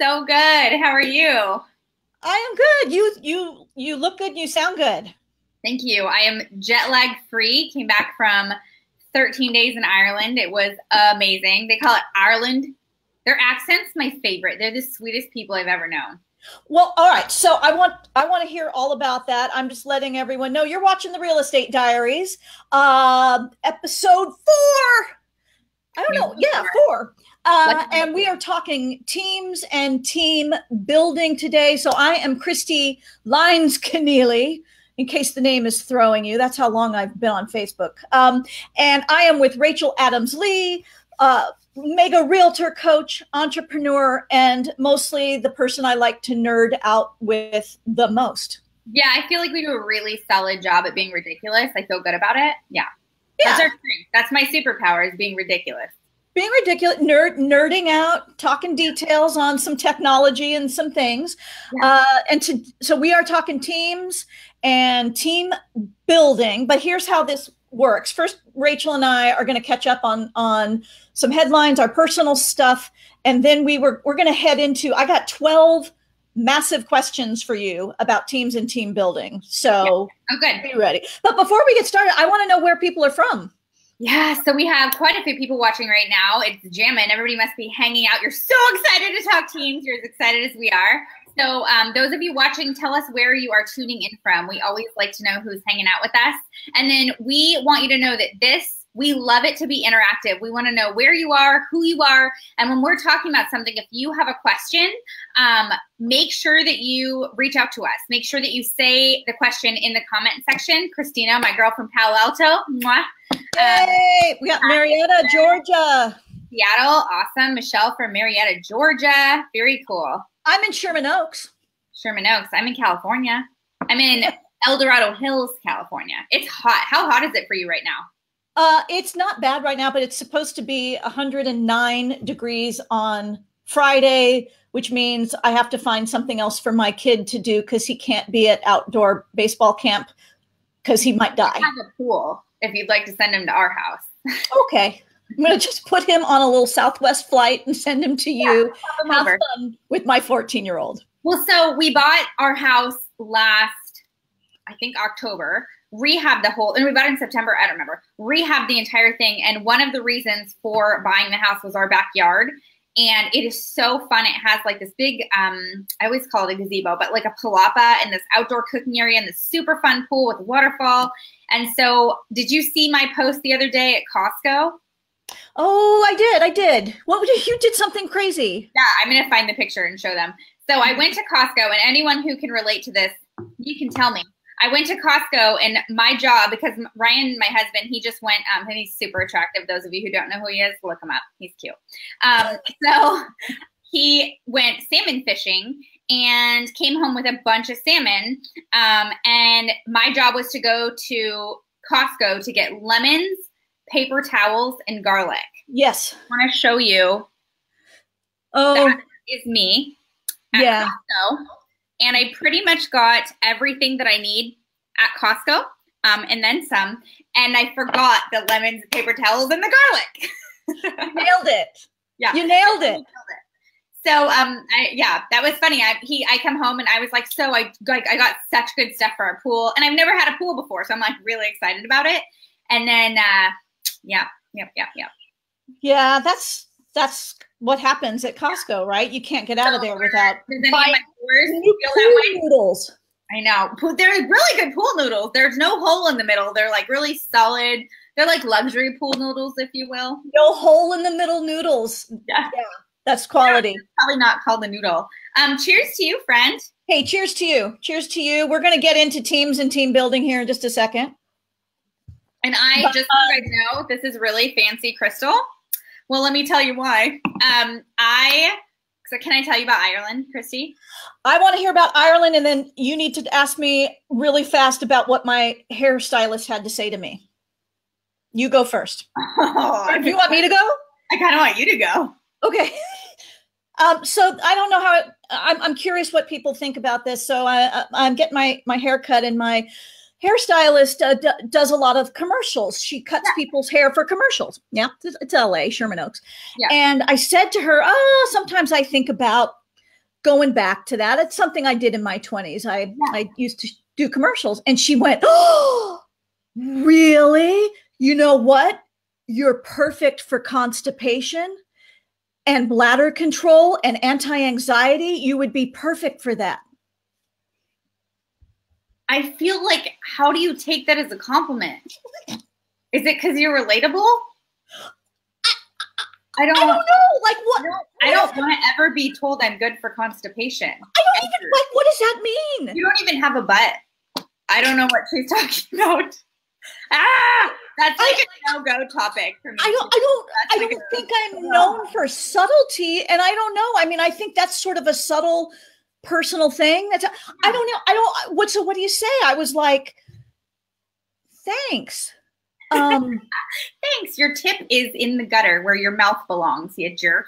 so good. How are you? I am good. You you you look good. You sound good. Thank you. I am jet lag free. Came back from 13 days in Ireland. It was amazing. They call it Ireland. Their accents my favorite. They're the sweetest people I've ever known. Well, all right. So I want I want to hear all about that. I'm just letting everyone know you're watching the Real Estate Diaries, uh, episode four. I don't know. Yeah, four. Uh, and we are talking teams and team building today. So I am Kristi Lines Kennelly, in case the name is throwing you. That's how long I've been on Facebook. Um, and I am with Rachel Adams Lee, uh, mega realtor coach, entrepreneur, and mostly the person I like to nerd out with the most. Yeah, I feel like we do a really solid job at being ridiculous. I feel good about it. Yeah. Yeah. That's our strength. That's my superpower is being ridiculous. Being ridiculous, nerd, nerding out, talking details on some technology and some things. Uh, and to, so we are talking teams and team building. But here's how this works. First, Rachel and I are going to catch up on on some headlines, our personal stuff, and then we were we're going to head into. I got twelve massive questions for you about teams and team building. So Oh, good. be ready. But before we get started, I want to know where people are from. Yeah, so we have quite a few people watching right now. It's jamming. Everybody must be hanging out. You're so excited to talk teams. You're as excited as we are. So, um, those of you watching, tell us where you are tuning in from. We always like to know who's hanging out with us. And then we want you to know that this, we love it to be interactive. We want to know where you are, who you are. And when we're talking about something, if you have a question, um, make sure that you reach out to us. Make sure that you say the question in the comment section. Christina, my girl from Palo Alto, mwah. Um, We got Marietta, Georgia. Seattle, awesome. Michelle from Marietta, Georgia. Very cool. I'm in Sherman Oaks. Sherman Oaks. I'm in California. I'm in El Dorado Hills, California. It's hot. How hot is it for you right now? Uh, it's not bad right now, but it's supposed to be 109 degrees on Friday, which means I have to find something else for my kid to do because he can't be at outdoor baseball camp because he might I die. have a pool if you'd like to send him to our house. Okay. I'm going to just put him on a little Southwest flight and send him to you. Come Have over. fun with my 14 year old. Well, so we bought our house last, I think October. Rehab the whole, and we bought it in September. I don't remember. Rehab the entire thing, and one of the reasons for buying the house was our backyard, and it is so fun. It has like this big, um, I always call it a gazebo, but like a palapa and this outdoor cooking area and this super fun pool with a waterfall. And so, did you see my post the other day at Costco? Oh, I did. I did. What would you, you did something crazy. Yeah, I'm gonna find the picture and show them. So I went to Costco, and anyone who can relate to this, you can tell me. I went to Costco, and my job because Ryan, my husband, he just went. Um, and he's super attractive. Those of you who don't know who he is, look him up. He's cute. Um, so he went salmon fishing and came home with a bunch of salmon. Um, and my job was to go to Costco to get lemons, paper towels, and garlic. Yes. I want to show you Oh, that is me. Yeah. Costco. And I pretty much got everything that I need at Costco, um, and then some. And I forgot the lemons, paper towels, and the garlic. nailed it. Yeah. You nailed it. So, um, I, yeah, that was funny. I he, I come home and I was like, so I like I got such good stuff for our pool, and I've never had a pool before, so I'm like really excited about it. And then, uh, yeah, yep, yep, yep. Yeah, that's that's what happens at Costco, right? You can't get out of there without Does any of buying my viewers new feel that way? pool noodles. I know. They're really good pool noodles. There's no hole in the middle. They're like really solid. They're like luxury pool noodles, if you will. No hole in the middle noodles. Yeah. That's quality. Probably not called a noodle. Um, cheers to you, friend. Hey, cheers to you. Cheers to you. We're going to get into teams and team building here in just a second. And I But, just so you guys know this is really fancy crystal. Well, let me tell you why. Um, I so can I tell you about Ireland, Kristi? I want to hear about Ireland, and then you need to ask me really fast about what my hairstylist had to say to me. You go first. Oh, do you want me to go? I kind of want you to go. Okay. Um, so I don't know how. It, I'm I'm curious what people think about this. So I, I I'm getting my my hair cut, and my hairstylist uh, d- does a lot of commercials. She cuts Yeah. people's hair for commercials. Yeah, it's, it's L.A. Sherman Oaks. Yeah. And I said to her, "Oh, sometimes I think about going back to that, it's something I did in my 20s. I yeah. I used to do commercials and she went, "Oh, really? You know what? You're perfect for constipation and bladder control and anti-anxiety. You would be perfect for that." I feel like how do you take that as a compliment? Is it because you're relatable? I don't, I don't know. Like what? I don't, don't want to ever be told I'm good for constipation. I don't ever. even like. What does that mean? You don't even have a butt. I don't know what she's talking about. Ah, that's like I, a no-go topic for me. I don't. I don't. That's I like don't think I'm known for subtlety, and I don't know. I mean, I think that's sort of a subtle, personal thing. That's. I don't know. I don't. What? So what do you say? I was like, thanks. Um, Thanks. Your tip is in the gutter where your mouth belongs, you jerk.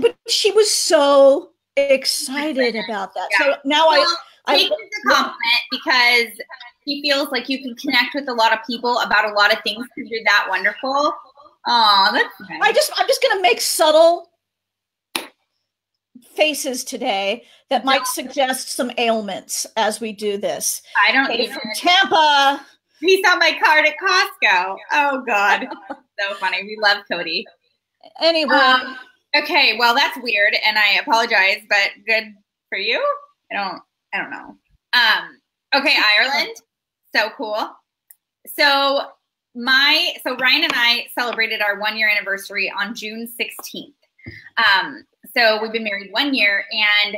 but she was so excited about that. Yeah. So now well, I take I, it as a compliment because he feels like you can connect with a lot of people about a lot of things because you're that wonderful. Oh, that's nice. I just I'm just gonna make subtle faces today that might suggest some ailments as we do this. I don't okay, from Tampa. He saw my card at Costco. Oh God, so funny. We love Cody. Anyway, um, okay. Well, that's weird, and I apologize, but good for you. I don't. I don't know. Um. Okay, Ireland. So cool. So my so Ryan and I celebrated our one year anniversary on June 16th. Um, so we've been married one year, and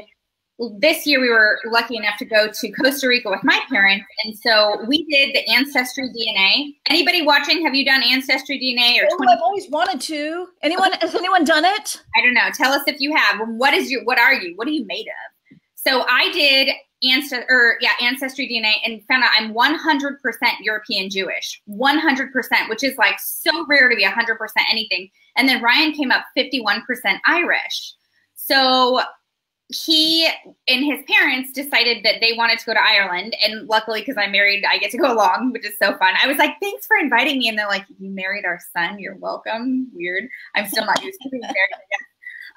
this year we were lucky enough to go to Costa Rica with my parents, and so we did the ancestry DNA. Anybody watching? Have you done ancestry DNA? Or oh, 20- I've always wanted to. Anyone? has anyone done it? I don't know. Tell us if you have. What is your? What are you? What are you made of? So I did ancestry, or yeah, ancestry DNA, and found out I'm 100% European Jewish, 100%, which is like so rare to be 100% anything. And then Ryan came up 51% Irish. So he and his parents decided that they wanted to go to Ireland. And luckily, because I'm married, I get to go along, which is so fun. I was like, thanks for inviting me. And they're like, you married our son. You're welcome. Weird. I'm still not used to being married.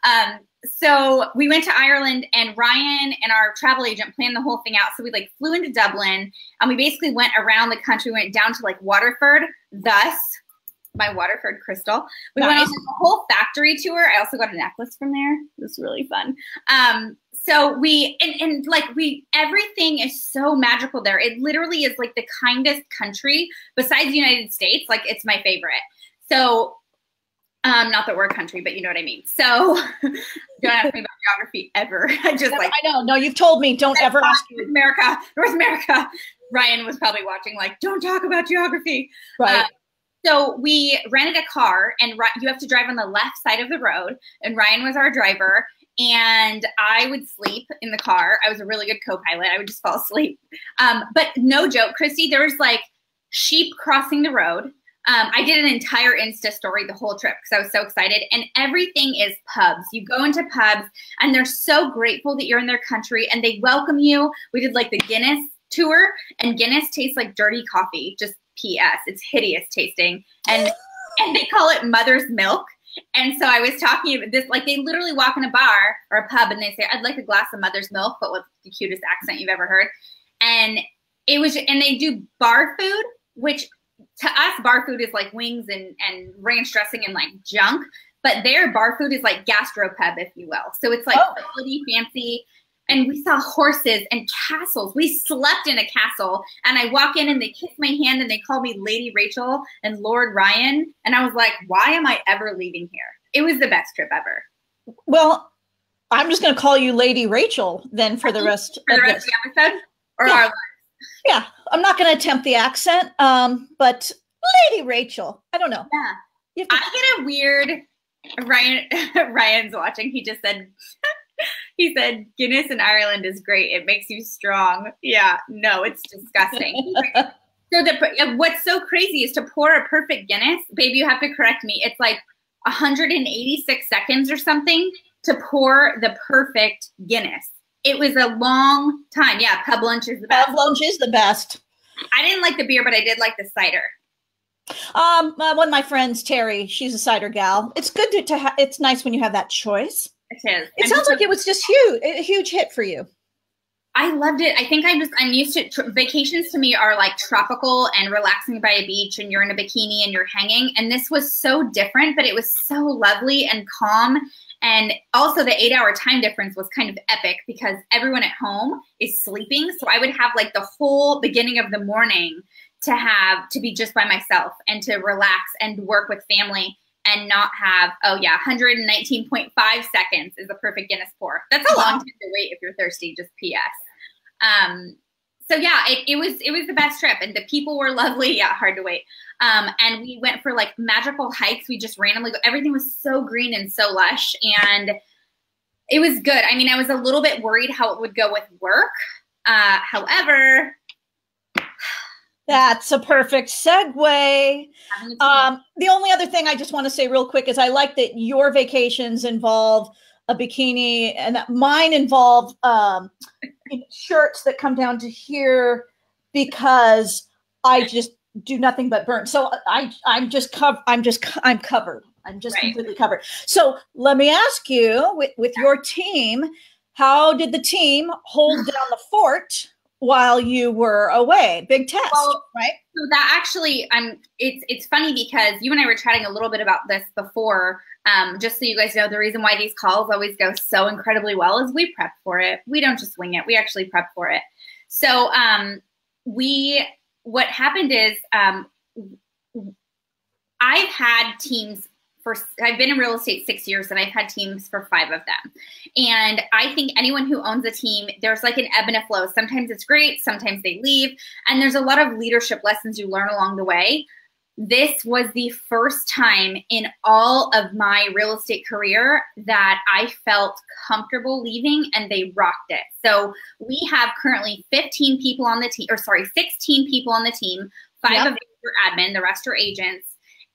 Um, so we went to Ireland and Ryan and our travel agent planned the whole thing out. So we like flew into Dublin and we basically went around the country, went down to like Waterford, thus my Waterford crystal. We nice. went on a whole factory tour. I also got a necklace from there. It was really fun. Um, so we and, and like we everything is so magical there. It literally is like the kindest country besides the United States. Like it's my favorite. So um, not that we're a country, but you know what I mean. So don't ask me about geography ever. I just like I know. No, you've told me don't ever ask North America. North America. Ryan was probably watching, like, don't talk about geography. Right. Uh, so we rented a car, and you have to drive on the left side of the road. And Ryan was our driver, and I would sleep in the car. I was a really good co-pilot. I would just fall asleep. Um, but no joke, Kristi, there was like sheep crossing the road. Um, I did an entire Insta story the whole trip because I was so excited. And everything is pubs. You go into pubs, and they're so grateful that you're in their country, and they welcome you. We did like the Guinness tour, and Guinness tastes like dirty coffee, just PS. It's hideous tasting. And and they call it mother's milk. And so I was talking about this, like they literally walk in a bar or a pub and they say, I'd like a glass of mother's milk, but with the cutest accent you've ever heard. And it was, and they do bar food, which to us, bar food is like wings and, and ranch dressing and like junk. But their bar food is like gastropub, if you will. So it's like oh. really fancy and we saw horses and castles. We slept in a castle, and I walk in and they kiss my hand and they call me Lady Rachel and Lord Ryan. And I was like, why am I ever leaving here? It was the best trip ever. Well, I'm just going to call you Lady Rachel then for the rest, for the, rest of the episode or yeah. our lives. Yeah, I'm not going to attempt the accent, um, but Lady Rachel. I don't know. Yeah, to- I get a weird. Ryan Ryan's watching. He just said he said Guinness in Ireland is great. It makes you strong. Yeah, no, it's disgusting. so the what's so crazy is to pour a perfect Guinness, baby. You have to correct me. It's like 186 seconds or something to pour the perfect Guinness. It was a long time. Yeah, pub lunch is the best. Pub lunch is the best. I didn't like the beer, but I did like the cider. Um, uh, one of my friends, Terry, she's a cider gal. It's good to, to have. It's nice when you have that choice. It is. It I'm sounds like it was just huge, a huge hit for you. I loved it. I think I'm just I'm used to tr- vacations to me are like tropical and relaxing by a beach and you're in a bikini and you're hanging and this was so different but it was so lovely and calm and also the 8 hour time difference was kind of epic because everyone at home is sleeping so I would have like the whole beginning of the morning to have to be just by myself and to relax and work with family and not have oh yeah 119.5 seconds is the perfect guinness pour. That's a long time to wait if you're thirsty just ps um so yeah it, it was it was the best trip and the people were lovely. Yeah hard to wait. Um and we went for like magical hikes. We just randomly go everything was so green and so lush and it was good. I mean i was a little bit worried how it would go with work. Uh however That's a perfect segue. Um, the only other thing I just want to say real quick is I like that your vacations involve a bikini and that mine involve um, shirts that come down to here because I just do nothing but burn. So I I'm just covered. I'm just I'm covered. I'm just Right. completely covered. So let me ask you with with your team, how did the team hold down the fort while you were away? Big test, Well, right? So that actually, I'm. It's it's funny because you and I were chatting a little bit about this before. Um, just so you guys know, the reason why these calls always go so incredibly well is we prep for it. We don't just wing it. We actually prep for it. So um, we, what happened is, um, I've had teams for. I've been in real estate six years, and I've had teams for five of them. And I think anyone who owns a team, there's like an ebb and a flow. Sometimes it's great, sometimes they leave. And there's a lot of leadership lessons you learn along the way. This was the first time in all of my real estate career that I felt comfortable leaving and they rocked it. So we have currently 15 people on the team, or sorry, 16 people on the team. Five Yep. of them are admin, the rest are agents.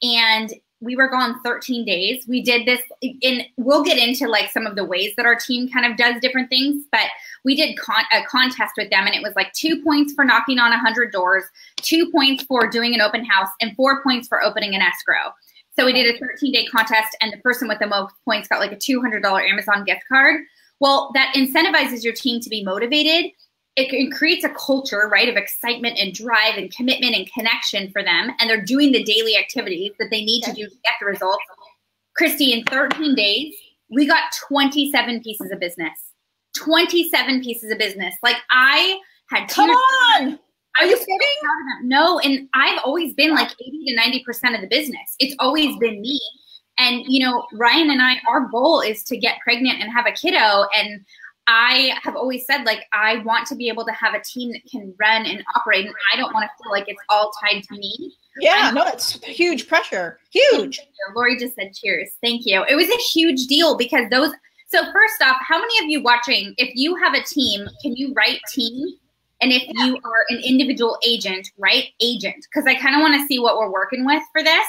And we were gone 13 days. We did this, and we'll get into like some of the ways that our team kind of does different things, but we did con- a contest with them, and it was like two points for knocking on 100 doors, two points for doing an open house, and four points for opening an escrow. So we did a 13 day contest, and the person with the most points got like a $200 Amazon gift card. Well, that incentivizes your team to be motivated. It, it creates a culture, right, of excitement and drive and commitment and connection for them. And they're doing the daily activities that they need to do to get the results. Kristi, in 13 days, we got 27 pieces of business. 27 pieces of business. Like I had Come on. Are you kidding? proud of them. No, and I've always been like 80 to 90% of the business. It's always been me. And, you know, Ryan and I, our goal is to get pregnant and have a kiddo. And I have always said, like, I want to be able to have a team that can run and operate. And I don't want to feel like it's all tied to me. Yeah, no, it's huge pressure. Huge. Lori just said cheers. Thank you. It was a huge deal because those. So first off, how many of you watching, if you have a team, can you write team? And if you are an individual agent, write agent because I kind of want to see what we're working with for this.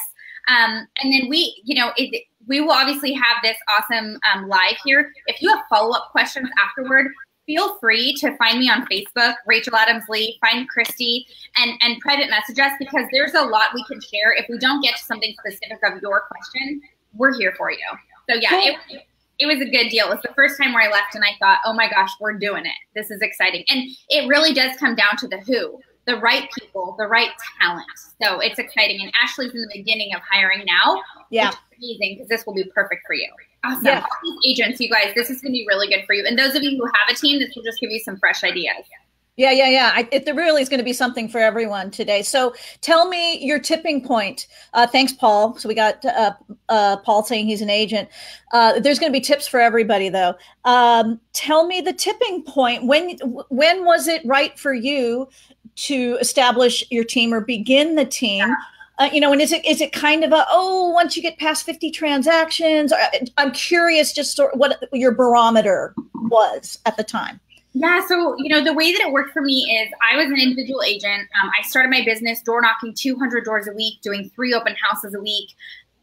Um, and then we, you know, it, we will obviously have this awesome um, live here. If you have follow up questions afterward, feel free to find me on Facebook, Rachel Adams Lee, find Kristi, and and private message us because there's a lot we can share. If we don't get to something specific of your question, we're here for you. So yeah, Cool. it, it was a good deal. It was the first time where I left and I thought, oh my gosh, we're doing it. This is exciting. And it really does come down to the who, the right people, the right talent. So it's exciting. And Ashley's in the beginning of hiring now. Yeah. Amazing because this will be perfect for you. Awesome. Yeah. Agents, you guys, this is going to be really good for you. And those of you who have a team, this will just give you some fresh ideas. Yeah, yeah, yeah. I, it there really is going to be something for everyone today. So tell me your tipping point. Uh, thanks, Paul. So we got uh, uh, Paul saying he's an agent. Uh, there's going to be tips for everybody, though. Um, tell me the tipping point. When when was it right for you to establish your team or begin the team? Uh, you know, and is it is it kind of a oh once you get past fifty transactions? Uh, I'm curious, just sort of what your barometer was at the time. Yeah, so you know the way that it worked for me is I was an individual agent. Um, I started my business door knocking 200 doors a week, doing three open houses a week,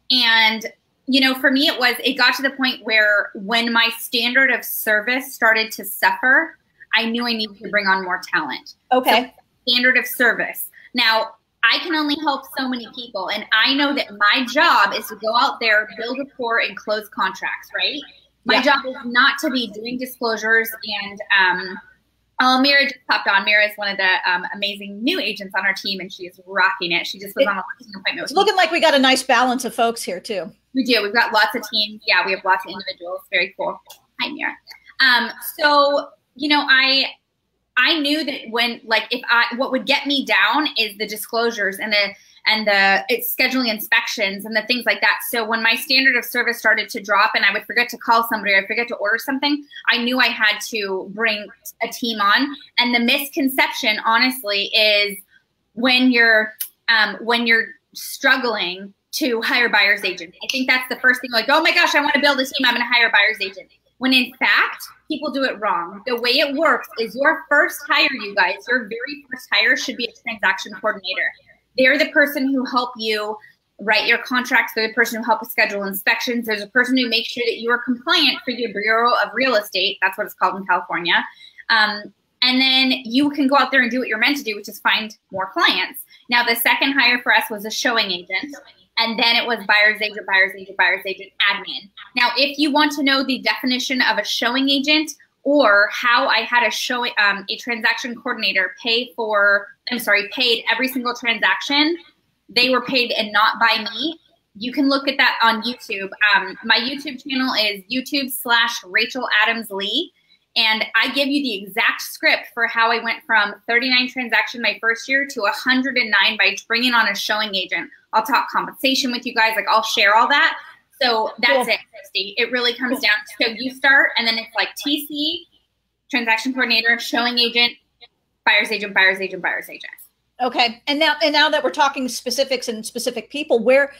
and you know for me it was it got to the point where when my standard of service started to suffer, I knew I needed to bring on more talent. Okay. Standard of service. Now I can only help so many people, and I know that my job is to go out there, build rapport, and close contracts, right? My yeah. job is not to be doing disclosures and um, Oh, Mira just popped on. Mira is one of the um, amazing new agents on our team, and she is rocking it. She just was it, on a listing appointment. It's looking like we got a nice balance of folks here too. We do. We've got lots of teams. Yeah, we have lots of individuals. Very cool. Hi, Mira. Um, so you know, I I knew that when like if I what would get me down is the disclosures and the and the it's scheduling inspections and the things like that. So when my standard of service started to drop and I would forget to call somebody or I forget to order something, I knew I had to bring a team on. And the misconception, honestly, is when you're um, when you're struggling to hire buyer's agent. I think that's the first thing. Like, oh my gosh, I want to build a team. I'm going to hire a buyer's agent. When in fact, people do it wrong. The way it works is your first hire, you guys, your very first hire should be a transaction coordinator. They're the person who help you write your contracts. They're the person who helps schedule inspections. There's a person who makes sure that you are compliant for the Bureau of Real Estate. That's what it's called in California. Um, and then you can go out there and do what you're meant to do, which is find more clients. Now, the second hire for us was a showing agent. And then it was buyer's agent, buyer's agent, buyer's agent, admin. Now, if you want to know the definition of a showing agent, or how I had a show um, a transaction coordinator pay for I'm sorry paid every single transaction they were paid and not by me you can look at that on YouTube um, my YouTube channel is YouTube slash Rachel Adams Lee and I give you the exact script for how I went from 39 transaction my first year to 109 by bringing on a showing agent I'll talk compensation with you guys like I'll share all that so that's cool. it, Kristi. It really comes down to so you start and then it's like TC, transaction coordinator, showing agent, buyer's agent, buyer's agent, buyer's agent. Okay. And now and now that we're talking specifics and specific people, where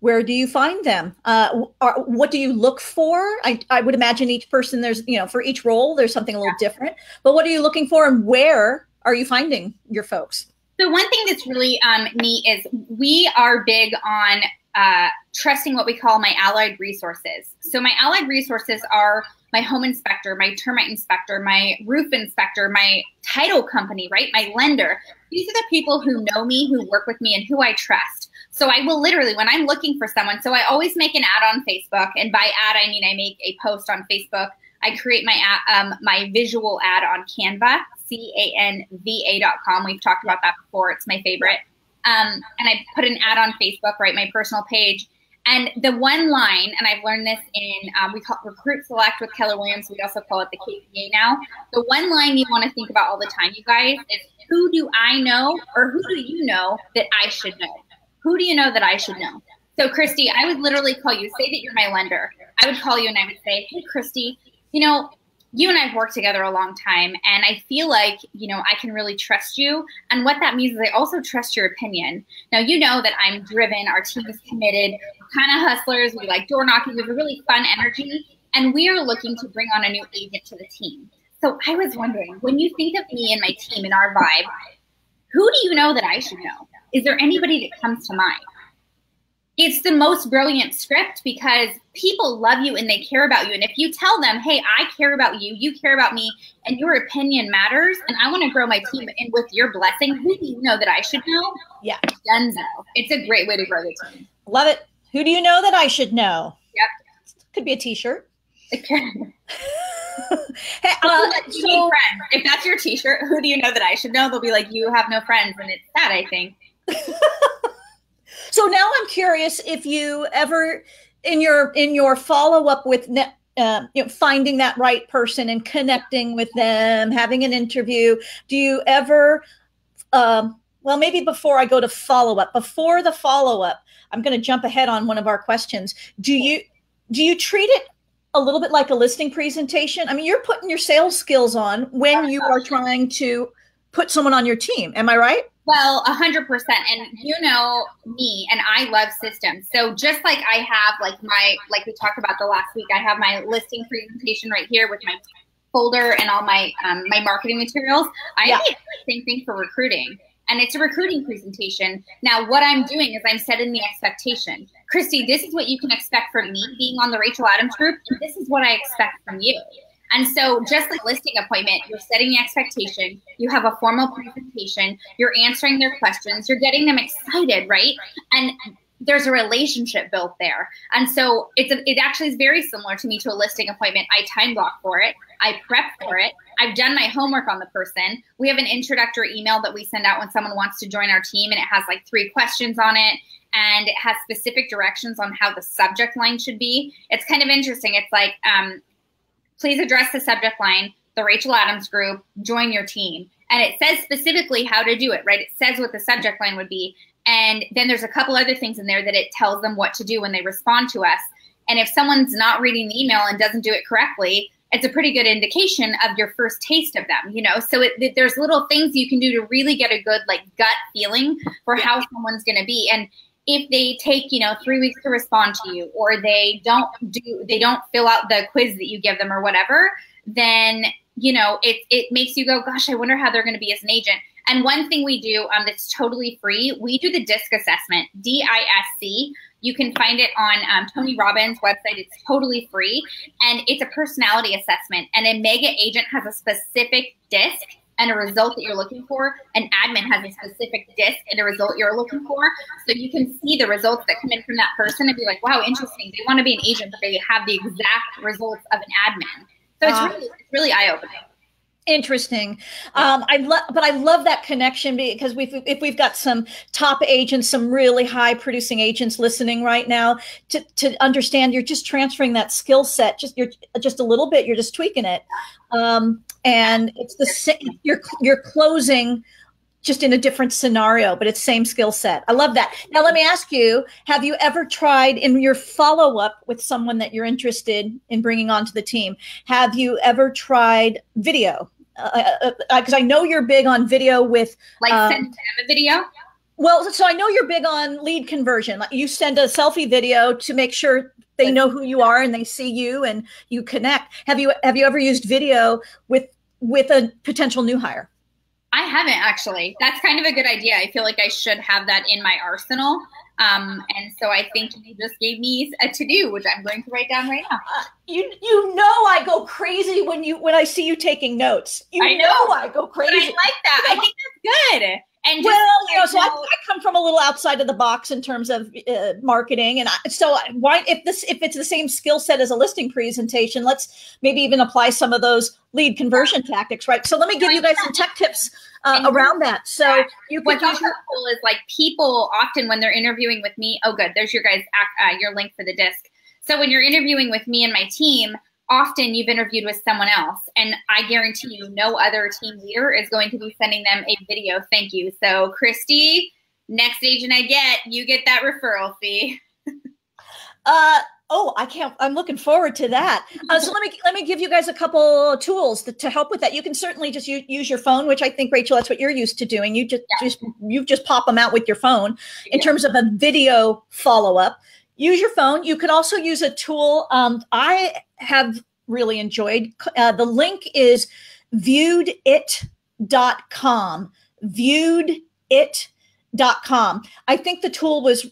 where do you find them? Uh, are, what do you look for? I, I would imagine each person there's, you know, for each role, there's something a little yeah. different. But what are you looking for and where are you finding your folks? So one thing that's really um, neat is we are big on uh, trusting what we call my allied resources. So my allied resources are my home inspector, my termite inspector, my roof inspector, my title company, right? My lender. These are the people who know me, who work with me, and who I trust. So I will literally, when I'm looking for someone, so I always make an ad on Facebook, and by ad I mean I make a post on Facebook. I create my ad, um, my visual ad on Canva, C A N V A dot com. We've talked about that before. It's my favorite. Um, and I put an ad on Facebook, right, my personal page. And the one line, and I've learned this in um, we call it Recruit Select with Keller Williams. We also call it the KPA now. The one line you want to think about all the time, you guys, is who do I know, or who do you know that I should know? Who do you know that I should know? So, Kristi, I would literally call you. Say that you're my lender. I would call you and I would say, "Hey, Kristi, you know, you and I've worked together a long time, and I feel like, you know, I can really trust you. And what that means is I also trust your opinion. Now, you know that I'm driven, our team is committed, kind of hustlers, we like door knocking, we have a really fun energy, and we are looking to bring on a new agent to the team. So I was wondering, when you think of me and my team and our vibe, who do you know that I should know? Is there anybody that comes to mind? it's the most brilliant script because people love you and they care about you. And if you tell them, hey, I care about you, you care about me, and your opinion matters, and I want to grow my team, and with your blessing, who do you know that I should know? Yeah. Dunzo. It's a great way to grow the team. Love it. Who do you know that I should know? Yep. Could be a t shirt. It can. hey, uh, so, if that's your t-shirt, who do you know that I should know? They'll be like, you have no friends, and it's sad. I think. So now I'm curious if you ever in your in your follow up with net, uh, you know, finding that right person and connecting with them, having an interview. Do you ever, um, well, maybe before I go to follow up, before the follow up, I'm going to jump ahead on one of our questions. Do you do you treat it a little bit like a listing presentation? I mean, you're putting your sales skills on when you are trying to put someone on your team. Am I right? Well, a hundred percent. And you know me, and I love systems. So just like I have, like my, like we talked about the last week, I have my listing presentation right here with my folder and all my um, my marketing materials. I yeah. the same thing for recruiting, and it's a recruiting presentation. Now, what I'm doing is I'm setting the expectation. Kristi, this is what you can expect from me being on the Rachel Adams group, and this is what I expect from you. And so, just like listing appointment, you're setting the expectation. You have a formal presentation. You're answering their questions. You're getting them excited, right? And there's a relationship built there. And so it's a, it actually is very similar to me to a listing appointment. I time block for it. I prep for it. I've done my homework on the person. We have an introductory email that we send out when someone wants to join our team and it has like three questions on it and it has specific directions on how the subject line should be. It's kind of interesting. It's like um, please address the subject line, the Rachel Adams group, join your team. And it says specifically how to do it, right? It says what the subject line would be. And then there's a couple other things in there that it tells them what to do when they respond to us. And if someone's not reading the email and doesn't do it correctly, it's a pretty good indication of your first taste of them, you know? So it, there's little things you can do to really get a good like gut feeling for how someone's going to be. And if they take, you know, three weeks to respond to you or they don't do, they don't fill out the quiz that you give them or whatever, then, you know, it, it makes you go, gosh, I wonder how they're going to be as an agent. And one thing we do um, that's totally free, we do the DISC assessment, D-I-S-C. You can find it on um, Tony Robbins' website. It's totally free, and it's a personality assessment. And a mega agent has a specific DISC and a result that you're looking for. An admin has a specific DISC and a result you're looking for. So you can see the results that come in from that person and be like, wow, interesting. They want to be an agent, but they have the exact results of an admin. So it's really, it's really eye opening interesting. Um, i love but i love that connection because we've if we've got some top agents some really high producing agents listening right now to, to understand you're just transferring that skill set just you're just a little bit you're just tweaking it. Um, and it's the same you're you're closing just in a different scenario but it's same skill set. I love that. Now let me ask you have you ever tried in your follow-up with someone that you're interested in bringing onto the team? Have you ever tried video because uh, uh, uh I know you're big on video with like um, send a video. Well, so I know you're big on lead conversion. Like you send a selfie video to make sure they know who you are and they see you and you connect. Have you have you ever used video with with a potential new hire? I haven't actually. That's kind of a good idea. I feel like I should have that in my arsenal. Um, and so I think you just gave me a to do, which I'm going to write down right now. Uh, you you know I go crazy when you when I see you taking notes. You I know. know I go crazy. I like that. I think that's good. And well, you know, so I, I, come from a little outside of the box in terms of uh, marketing, and I, so why if this if it's the same skill set as a listing presentation, let's maybe even apply some of those lead conversion tactics, right? So let me give you guys some tech tips uh, around that. So you can also cool is like people often when they're interviewing with me. Oh, good. There's your guys uh, your link for the disc. So when you're interviewing with me and my team, often you've interviewed with someone else, and I guarantee you, no other team leader is going to be sending them a video. Thank you. So Kristi, next agent I get, you get that referral fee. uh Oh, I can't. I'm looking forward to that. Uh, so let me let me give you guys a couple tools to, to help with that. You can certainly just use, use, your phone, which I think Rachel, that's what you're used to doing. You just yeah. just you just pop them out with your phone. In yeah. terms of a video follow up, use your phone. You could also use a tool. Um, I have really enjoyed. Uh, the link is viewedit.com. Viewedit.com. I think the tool was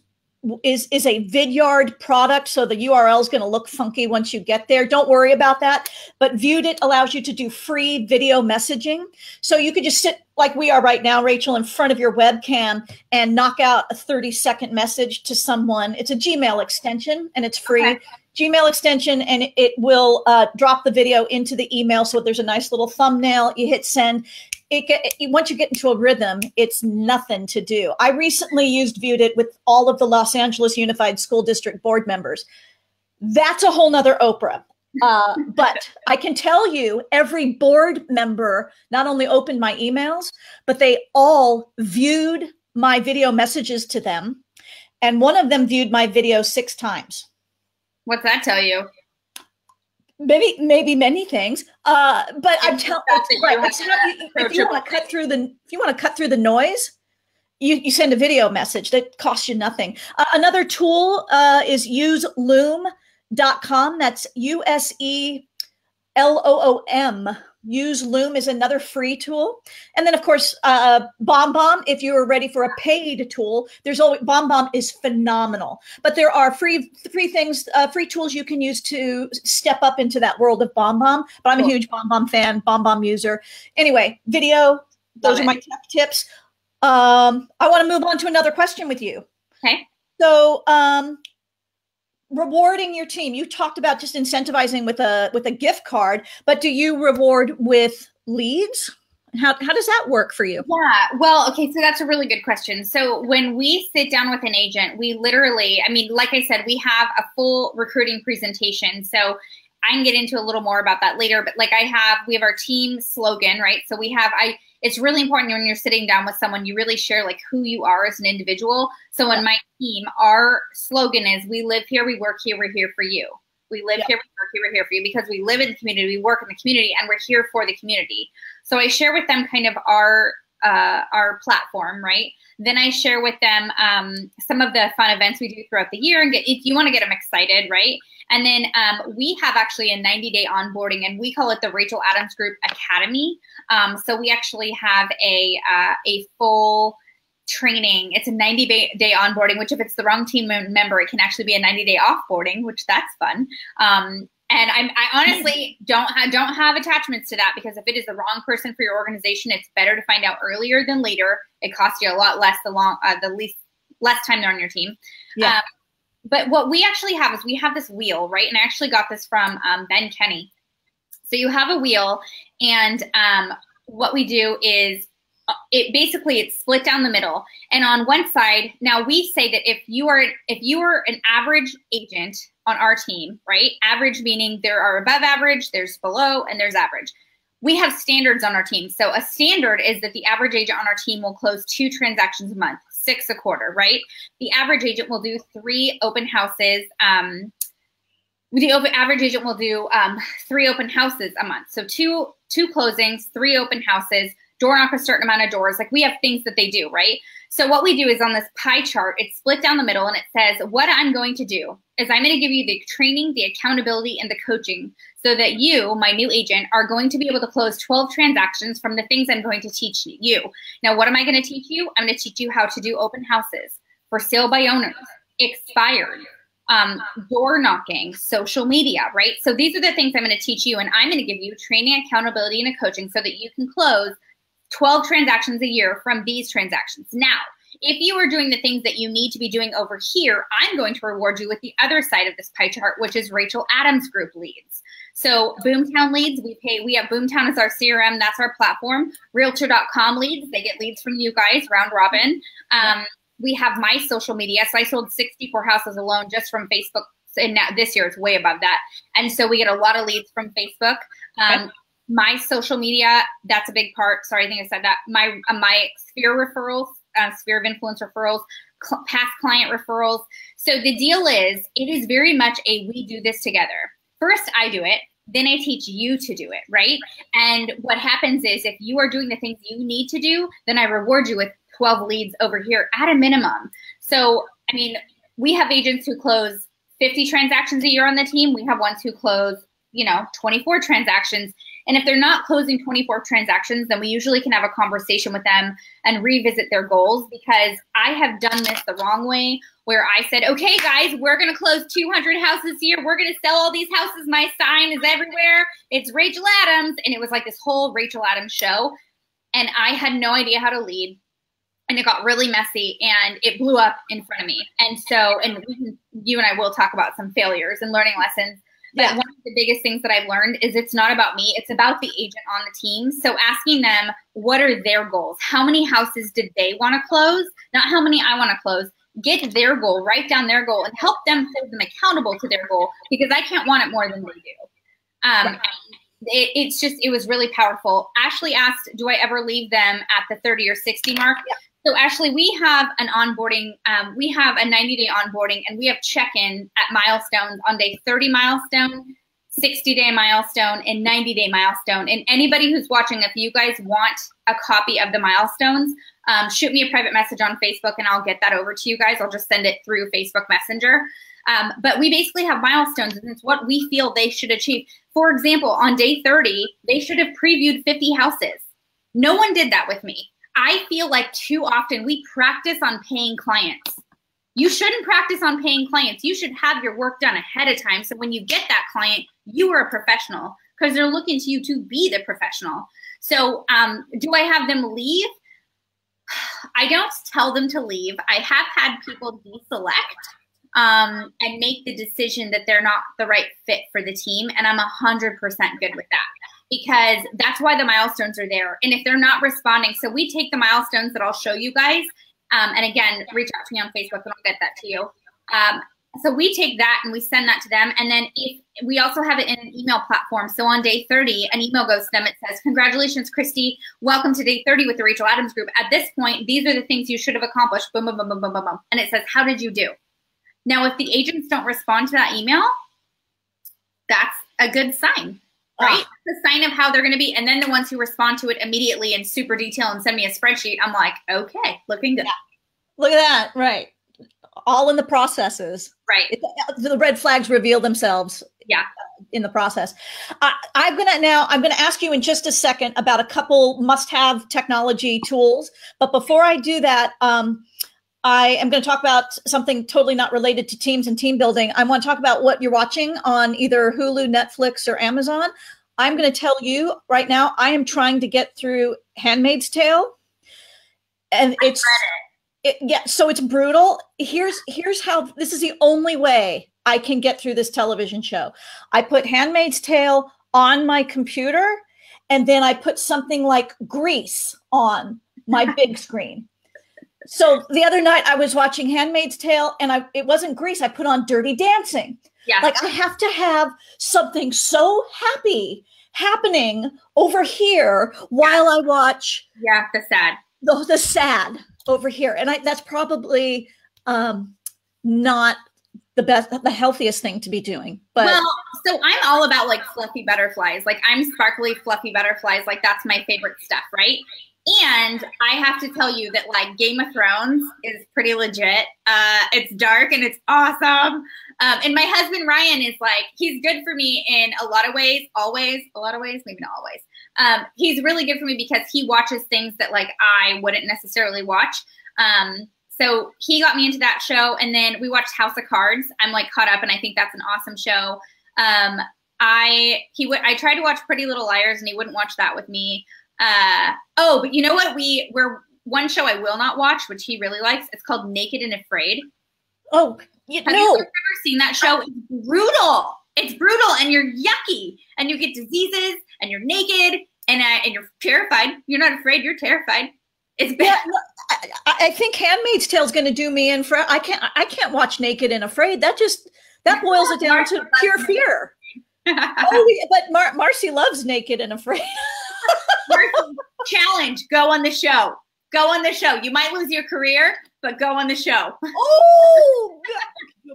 is is a vidyard product so the url is going to look funky once you get there don't worry about that but Viewedit allows you to do free video messaging so you could just sit like we are right now rachel in front of your webcam and knock out a 30 second message to someone it's a gmail extension and it's free okay. Gmail extension and it will uh, drop the video into the email. So there's a nice little thumbnail. You hit send it, it, once you get into a rhythm, it's nothing to do. I recently used Viewedit with all of the Los Angeles Unified School District board members. That's a whole nother Oprah. Uh, but I can tell you, every board member not only opened my emails, but they all viewed my video messages to them. And one of them viewed my video six times. What's that tell you? Maybe maybe many things uh but i'm telling right you, if you want to cut through the if you want to cut through the noise you, you send a video message that costs you nothing. Uh, another tool uh, is use loom.com that's u-s-e l-o-o-m Use Loom is another free tool. And then, of course, uh, BombBomb, if you are ready for a paid tool, there's always BombBomb is phenomenal. But there are free free things, uh, free tools you can use to step up into that world of BombBomb. But I'm cool. a huge BombBomb fan, BombBomb user. Anyway, video, those Love are it. my tech tips. Um, I want to move on to another question with you. Okay. So, um, rewarding your team. You talked about just incentivizing with a with a gift card, but do you reward with leads? How, how does that work for you? Yeah, well, okay, so that's a really good question. So when we sit down with an agent, we literally, I mean, like I said, we have a full recruiting presentation. So I can get into a little more about that later, but like I have, we have our team slogan, right? So we have, I, it's really important when you're sitting down with someone, you really share like who you are as an individual. So in my team, our slogan is we live here, we work here, we're here for you. We live here, we work here, we're here for you because we live in the community, we work in the community, and we're here for the community. So I share with them kind of our uh, our platform, right? Then I share with them um, some of the fun events we do throughout the year and get if you want to get them excited, right? And then um, we have actually a 90 day onboarding, and we call it the Rachel Adams Group Academy. Um, so we actually have a uh, a full training. It's a 90 day onboarding, which if it's the wrong team member, it can actually be a 90 day offboarding, which that's fun. Um, and I'm, I honestly don't have, don't have attachments to that because if it is the wrong person for your organization, it's better to find out earlier than later. It costs you a lot less the long, uh, the least less time they're on your team. Yeah. Um, but what we actually have is we have this wheel, right? And I actually got this from um, Ben Kinney. So you have a wheel, and um, what we do is uh, it basically it's split down the middle. And on one side now we say that if you are if you are an average agent on our team right? Average meaning there are above average there's below and there's average. We have standards on our team. So a standard is that the average agent on our team will close two transactions a month six a quarter right? The average agent will do three open houses um, the average agent will do um, three open houses a month. So two two closings three open houses door knock a certain amount of doors. Like we have things that they do, right? So what we do is on this pie chart, it's split down the middle and it says, what I'm going to do is I'm going to give you the training, the accountability, and the coaching so that you, my new agent, are going to be able to close 12 transactions from the things I'm going to teach you. Now, what am I going to teach you? I'm going to teach you how to do open houses for sale by owners, expired, um, door knocking, social media, right? So these are the things I'm going to teach you, and I'm going to give you training, accountability, and a coaching so that you can close 12 transactions a year from these transactions. Now, if you are doing the things that you need to be doing over here, I'm going to reward you with the other side of this pie chart, which is Rachel Adams Group leads. So Boomtown leads, we pay, we have Boomtown as our CRM, that's our platform. Realtor.com leads, they get leads from you guys, round robin. Um, we have my social media. So I sold 64 houses alone just from Facebook. And now this year it's way above that. And so we get a lot of leads from Facebook. Um, okay my social media that's a big part. Sorry i think i said that. My uh, my sphere referrals uh, sphere of influence referrals cl- past client referrals. So the deal is it is very much a we do this together. First i do it then i teach you to do it right? And what happens is if you are doing the things you need to do then i reward you with 12 leads over here at a minimum. So i mean we have agents who close 50 transactions a year on the team. We have ones who close you know 24 transactions and if they're not closing 24 transactions, then we usually can have a conversation with them and revisit their goals because I have done this the wrong way where I said, okay, guys, we're going to close 200 houses here. We're going to sell all these houses. My sign is everywhere. It's Rachel Adams. And it was like this whole Rachel Adams show. And I had no idea how to lead. And it got really messy and it blew up in front of me. And so, and you and I will talk about some failures and learning lessons but yeah. one of the biggest things that I've learned is it's not about me, it's about the agent on the team. So asking them, what are their goals? How many houses did they want to close? Not how many I want to close. Get their goal, write down their goal, and help them hold them accountable to their goal because I can't want it more than they do. Um, it, it's just, it was really powerful. Ashley asked, do I ever leave them at the 30 or 60 mark? Yeah. So Ashley, we have an onboarding, um, we have a 90 day onboarding and we have check-in at milestones on day 30 milestone, 60 day milestone and 90 day milestone. And anybody who's watching, if you guys want a copy of the milestones, um, shoot me a private message on Facebook and I'll get that over to you guys. I'll just send it through Facebook Messenger. Um, but we basically have milestones and it's what we feel they should achieve. For example, on day 30, they should have previewed 50 houses. No one did that with me. I feel like too often we practice on paying clients. You shouldn't practice on paying clients. You should have your work done ahead of time. So when you get that client, you are a professional because they're looking to you to be the professional. So um, do I have them leave? I don't tell them to leave. I have had people deselect um, and make the decision that they're not the right fit for the team. And I'm 100% good with that because that's why the milestones are there. And if they're not responding, so we take the milestones that I'll show you guys. Um, and again, reach out to me on Facebook and I'll get that to you. Um, so we take that and we send that to them. And then if we also have it in an email platform. So on day 30, an email goes to them. It says, Congratulations, Kristi. Welcome to day 30 with the Rachel Adams Group. At this point, these are the things you should have accomplished. Boom, boom, boom, boom, boom, boom, boom. And it says, How did you do? Now, if the agents don't respond to that email, that's a good sign, right? Ah. A sign of how they're going to be. And then the ones who respond to it immediately in super detail and send me a spreadsheet, I'm like, okay, looking good. Yeah. Look at that. Right. All in the processes. Right. It, the red flags reveal themselves. Yeah. In the process. I, I'm going to now, I'm going to ask you in just a second about a couple must have technology tools. But before I do that, um, I am going to talk about something totally not related to teams and team building. I want to talk about what you're watching on either Hulu, Netflix, or Amazon. I'm going to tell you right now, I am trying to get through Handmaid's Tale. And it's it, yeah, so it's brutal. Here's here's how this is the only way I can get through this television show. I put Handmaid's Tale on my computer and then I put something like Grease on my big screen so the other night I was watching Handmaid's Tale and I it wasn't Grease. I put on Dirty Dancing. Yeah. Like I have to have something so happy happening over here while I watch Yeah, the sad. The the sad over here. And I that's probably um not the best the healthiest thing to be doing. But well, so I'm all about like fluffy butterflies. Like I'm sparkly fluffy butterflies. Like that's my favorite stuff, right? And I have to tell you that like Game of Thrones is pretty legit. Uh, it's dark and it's awesome. Um, and my husband Ryan is like he's good for me in a lot of ways, always, a lot of ways, maybe not always. Um, he's really good for me because he watches things that like I wouldn't necessarily watch. Um, so he got me into that show, and then we watched House of Cards. I'm like caught up, and I think that's an awesome show. Um, I he would I tried to watch Pretty Little Liars, and he wouldn't watch that with me. Uh, oh, but you know what? We we're one show I will not watch, which he really likes. It's called Naked and Afraid. Oh, you, have no. you ever seen that show? It's brutal. It's brutal, and you're yucky, and you get diseases, and you're naked, and uh, and you're terrified. You're not afraid. You're terrified. It's bad. Yeah, I, I think Handmaid's Tale is going to do me in for. I can't. I can't watch Naked and Afraid. That just that boils it down to pure fear. oh, but Mar- Marcy loves Naked and Afraid. challenge go on the show. Go on the show. You might lose your career but go on the show. Oh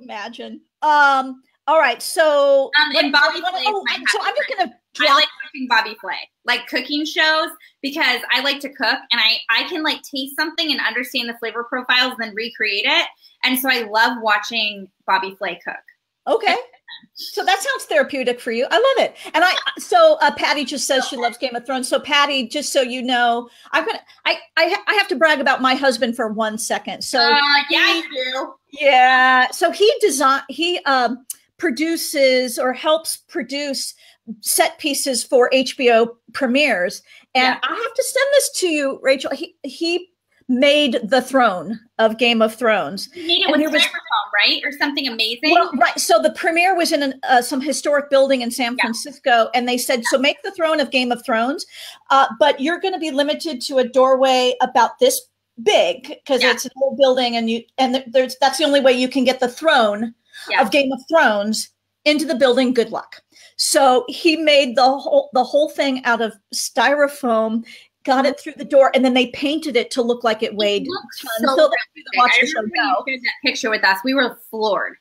imagine? Um all right so um and bobby flay oh, so i'm just gonna drop. i like cooking bobby flay like cooking shows because i like to cook and i i can like taste something and understand the flavor profiles and then recreate it. And so i love watching bobby flay cook. Okay so that sounds therapeutic for you. I love it. And I so uh, Patty just says she loves Game of Thrones. So Patty, just so you know, I'm gonna I I, I have to brag about my husband for one second. So uh, yeah, you do. Yeah. So he design he um produces or helps produce set pieces for HBO premieres. And yeah. I have to send this to you, Rachel. He he made the throne of Game of Thrones. He made it and with was, right? Or something amazing. Well, right. So the premiere was in an, uh, some historic building in San Francisco, yeah. and they said, "So make the throne of Game of Thrones, uh, but you're going to be limited to a doorway about this big because yeah. it's an old building, and you and there's that's the only way you can get the throne yeah. of Game of Thrones into the building. Good luck." So he made the whole the whole thing out of styrofoam got it through the door, and then they painted it to look like it weighed. It so so watch the show go. that picture with us. We were floored.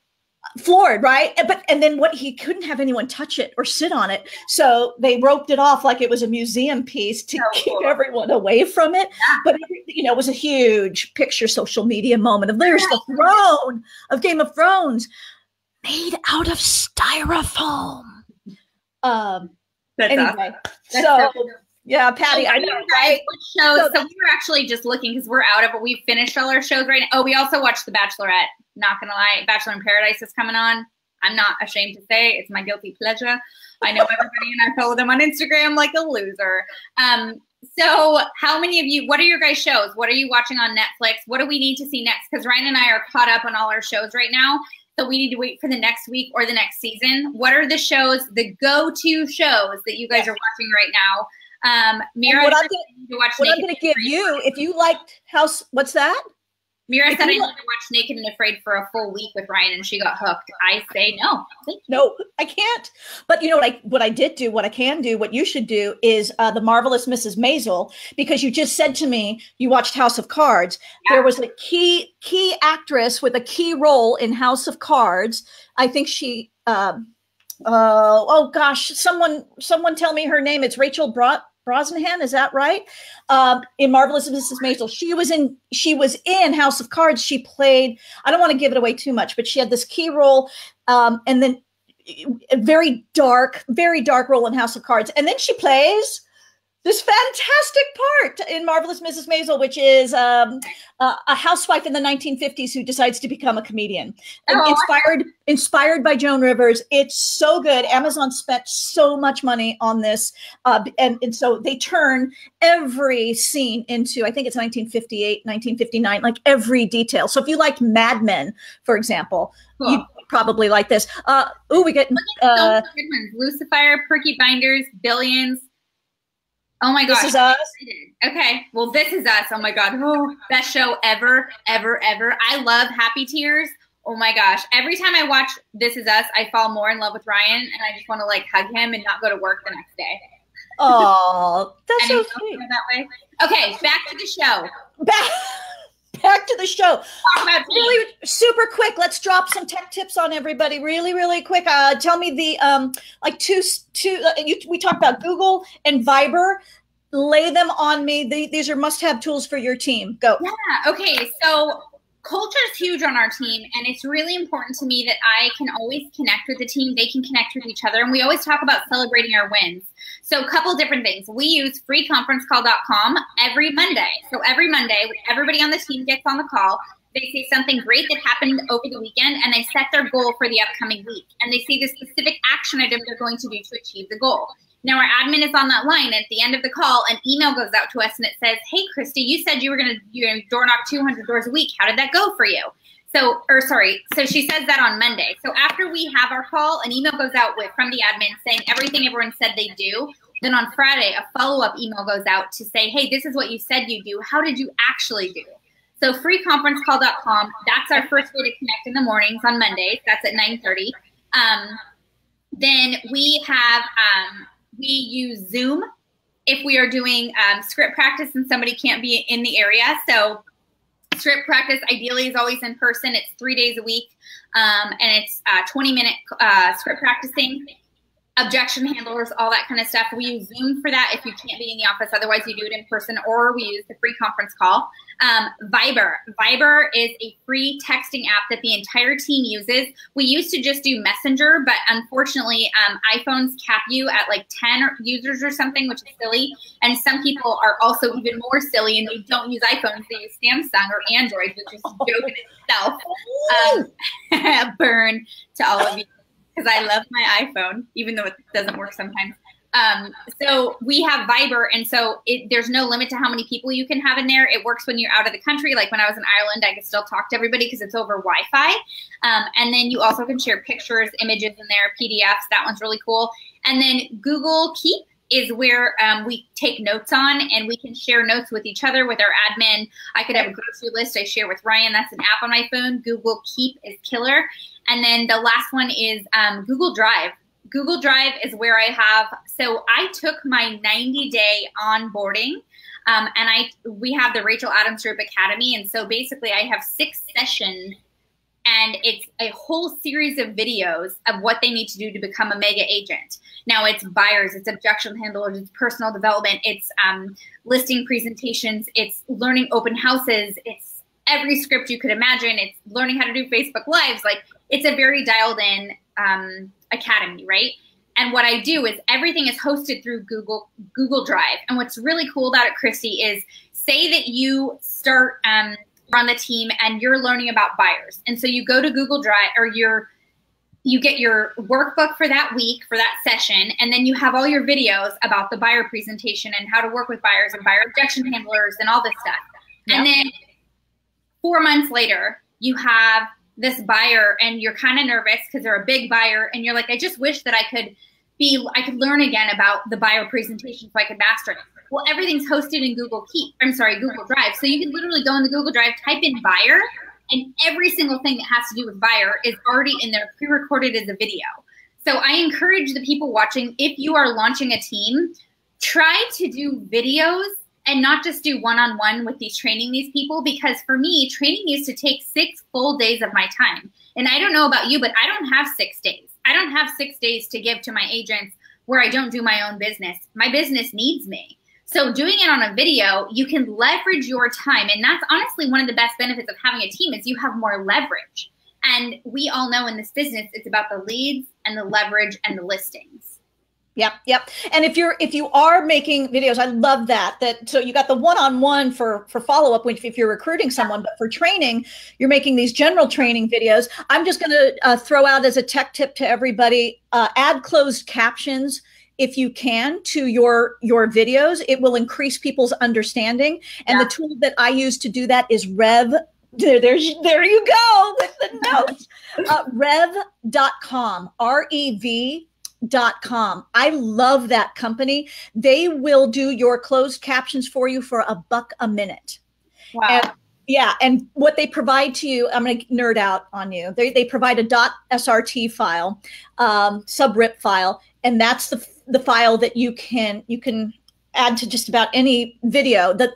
Floored, right? But and then what? He couldn't have anyone touch it or sit on it, so they roped it off like it was a museum piece to so keep cool. everyone away from it. Yeah. But you know, it was a huge picture social media moment of there's the throne of Game of Thrones made out of styrofoam. Um. That's anyway, awesome. so. Yeah, Patty, I know, right? Shows. So, so we were actually just looking because we're out of it. We've finished all our shows right now. Oh, we also watched The Bachelorette. Not gonna lie, Bachelor in Paradise is coming on. I'm not ashamed to say it's my guilty pleasure. I know everybody and I follow them on Instagram like a loser. Um, so how many of you? What are your guys' shows? What are you watching on Netflix? What do we need to see next? Because Ryan and I are caught up on all our shows right now, so we need to wait for the next week or the next season. What are the shows, the go-to shows that you guys are watching right now? Um, Mira, what I'm I'm gonna give you, if you liked House, what's that? Mira said I need to watch Naked and Afraid for a full week with Ryan, and she got hooked. I say no. No, I can't. But you know what I what I did do, what I can do, what you should do is uh, the marvelous Mrs. Maisel, because you just said to me you watched House of Cards. Yeah. There was a key key actress with a key role in House of Cards. I think she. Um, uh, oh gosh, someone someone tell me her name. It's Rachel Brought Brosnahan, is that right? Um, in Marvelous Mrs. Maisel, she was in she was in House of Cards. She played. I don't want to give it away too much, but she had this key role, um, and then a very dark, very dark role in House of Cards, and then she plays this fantastic part in Marvelous Mrs. Maisel, which is um, uh, a housewife in the 1950s who decides to become a comedian. Oh. Inspired, inspired by Joan Rivers. It's so good. Amazon spent so much money on this, uh, and, and so they turn every scene into I think it's 1958, 1959, like every detail. So if you like Mad Men, for example, cool. you probably like this. Uh, oh, we get uh, Lucifer, Peaky Blinders, Billions. Oh my gosh. This is us. Okay. Well, this is us. Oh my God. Oh, best show ever, ever, ever. I love Happy Tears. Oh my gosh. Every time I watch This Is Us, I fall more in love with Ryan and I just want to like hug him and not go to work the next day. Oh, that's so sweet. That way. Okay, back to the show. Back back to the show. Really super quick. Let's drop some tech tips on everybody. Really, really quick. Uh, tell me the um like two two. Uh, you, we talked about Google and Viber. Lay them on me. The, these are must-have tools for your team. Go. Yeah. Okay. So culture is huge on our team and it's really important to me that i can always connect with the team they can connect with each other and we always talk about celebrating our wins so a couple different things we use freeconferencecall.com every monday so every monday everybody on the team gets on the call they say something great that happened over the weekend and they set their goal for the upcoming week and they see the specific action item they're going to do to achieve the goal now our admin is on that line. At the end of the call, an email goes out to us and it says, "Hey, Kristi, you said you were going to door knock 200 doors a week. How did that go for you?" So, or sorry, so she says that on Monday. So after we have our call, an email goes out with from the admin saying everything everyone said they do. Then on Friday, a follow up email goes out to say, "Hey, this is what you said you do. How did you actually do?" So freeconferencecall.com. That's our first way to connect in the mornings on Mondays. That's at 9:30. Um, then we have um, we use Zoom if we are doing um, script practice and somebody can't be in the area. So script practice ideally is always in person. It's three days a week, um, and it's uh, 20 minute uh, script practicing objection handlers, all that kind of stuff. We use Zoom for that if you can't be in the office. Otherwise, you do it in person, or we use the free conference call. Um, Viber. Viber is a free texting app that the entire team uses. We used to just do Messenger, but unfortunately, um, iPhones cap you at like 10 users or something, which is silly. And some people are also even more silly and they don't use iPhones, they use Samsung or Android, which is a joke in itself. Um, burn to all of you because I love my iPhone, even though it doesn't work sometimes. Um, so we have Viber, and so it, there's no limit to how many people you can have in there. It works when you're out of the country. Like when I was in Ireland, I could still talk to everybody because it's over Wi-Fi. Um, and then you also can share pictures, images in there, PDFs. That one's really cool. And then Google Keep is where um, we take notes on and we can share notes with each other with our admin. I could have a grocery list I share with Ryan. That's an app on my phone. Google Keep is killer. And then the last one is um, Google Drive. Google Drive is where I have. So I took my 90 day onboarding, um, and I we have the Rachel Adams Group Academy, and so basically I have six sessions, and it's a whole series of videos of what they need to do to become a mega agent. Now it's buyers, it's objection handlers, it's personal development, it's um, listing presentations, it's learning open houses, it's every script you could imagine. It's learning how to do Facebook Lives. Like it's a very dialed in um, academy, right? And what I do is everything is hosted through Google Google Drive. And what's really cool about it, Kristi, is say that you start um, on the team and you're learning about buyers, and so you go to Google Drive or you're you get your workbook for that week for that session and then you have all your videos about the buyer presentation and how to work with buyers and buyer objection handlers and all this stuff yep. and then four months later you have this buyer and you're kind of nervous because they're a big buyer and you're like i just wish that i could be i could learn again about the bio presentation so i could master it. Well everything's hosted in google keep i'm sorry google drive. So you can literally go in the google drive type in buyer and every single thing that has to do with buyer is already in there pre-recorded as a video. So i encourage the people watching if you are launching a team try to do videos and not just do one-on-one with these training these people because for me training used to take six full days of my time. And i don't know about you but i don't have six days i don't have six days to give to my agents where i don't do my own business my business needs me so doing it on a video, you can leverage your time. And that's honestly one of the best benefits of having a team is you have more leverage. And we all know in this business, it's about the leads and the leverage and the listings. Yep, yep. And if you're if you are making videos, I love that. That so you got the one-on-one for for follow-up if you're recruiting someone, but for training, you're making these general training videos. I'm just going to uh, throw out as a tech tip to everybody: uh, add closed captions if you can to your your videos it will increase people's understanding and yeah. the tool that i use to do that is rev there, there's, there you go with the notes uh, rev.com r-e-v dot com. I love that company. They will do your closed captions for you for a buck a minute. Wow. And, yeah and what they provide to you i'm going to nerd out on you. They, they provide a dot srt file um, subrip file and that's the the file that you can you can add to just about any video that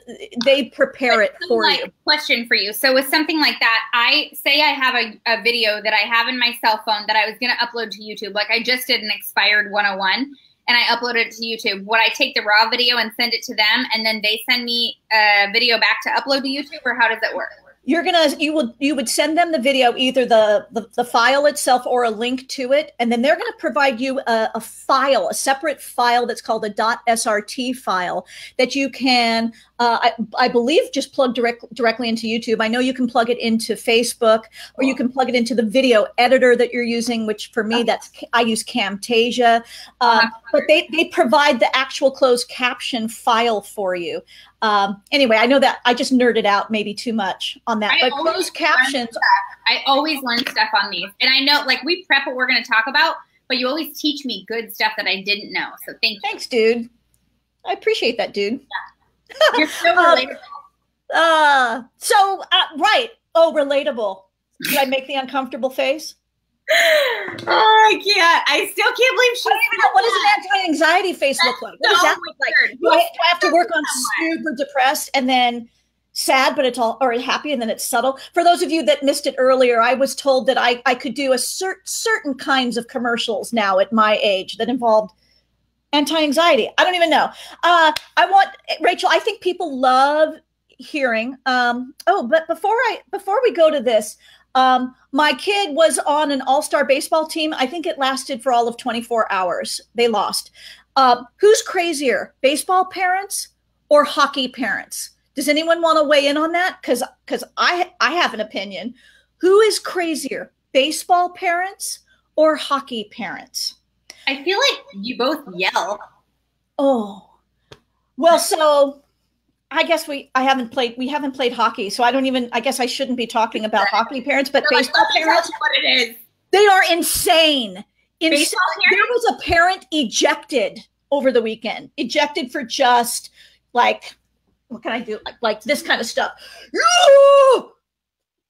they prepare it for like, you. Question for you. So with something like that, I say I have a, a video that I have in my cell phone that I was going to upload to YouTube. Like I just did an expired 101 and I uploaded it to YouTube. Would I take the raw video and send it to them and then they send me a video back to upload to YouTube or how does it work? You're gonna you would you would send them the video either the, the, the file itself or a link to it and then they're going to provide you a, a, file a separate file that's called a. srt file that you can uh, I, I, believe just plug direct, directly into youtube. I know you can plug it into facebook or you can plug it into the video editor that you're using which for me that's i use camtasia. Um, but they, they provide the actual closed caption file for you um, anyway, I know that I just nerded out maybe too much on that, I but closed captions. I always learn stuff on these, and I know like we prep what we're going to talk about, but you always teach me good stuff that I didn't know. So thank you. Thanks, dude. I appreciate that, dude. Yeah. You're so um, relatable. um, uh, so uh, right. Oh, relatable. Did I make the uncomfortable face? Oh, I can't. I still can't believe she. Know, what does an anti-anxiety face look like? What does that look like? Do I, do I have to work on super depressed and then sad, but it's all or happy and then it's subtle? For those of you that missed it earlier, I was told that I I could do a cert, certain kinds of commercials now at my age that involved anti-anxiety. I don't even know. Uh, I want Rachel. I think people love hearing. Um, oh, but before I before we go to this, um, my kid was on an all star baseball team. I think it lasted for all of 24 hours. They lost. Uh, who's crazier, baseball parents or hockey parents? Does anyone want to weigh in on that? Because because I I have an opinion. Who is crazier, baseball parents or hockey parents? I feel like you both yell. Oh, well, so I guess we I haven't played we haven't played hockey, so I don't even I guess I shouldn't be talking about hockey parents, but no, baseball parents what it is. They are insane. insane. There was a parent ejected over the weekend. Ejected for just like what can I do? Like, like this kind of stuff. You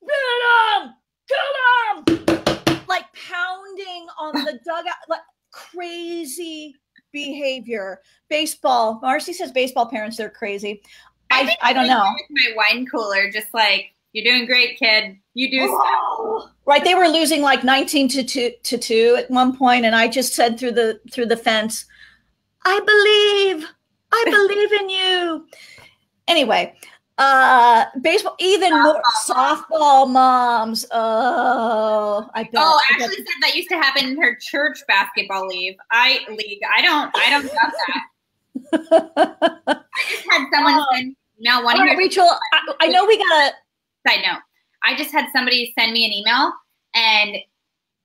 get him! Kill him! Like pounding on the dugout, like crazy behavior. Baseball. Marcy says baseball parents, they're crazy. I, I, don't know. my wine cooler, just like you're doing great, kid. You do oh. Right, they were losing like 19 to two to two at one point, and I just said through the through the fence, "I believe, I believe in you." Anyway, uh baseball even softball. more softball moms oh i bet oh ashley said that used to happen in her church basketball league i league i don't i don't got that i just had someone oh. send now one right, rachel I, I, know we got a side note i just had somebody send me an email and